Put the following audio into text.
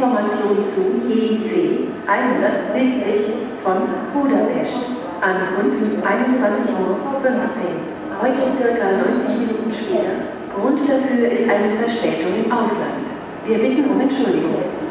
Information zu IC 170 von Budapest. Ankunft 21.15 Uhr. Heute circa 90 Minuten später. Grund dafür ist eine Verspätung im Ausland. Wir bitten um Entschuldigung.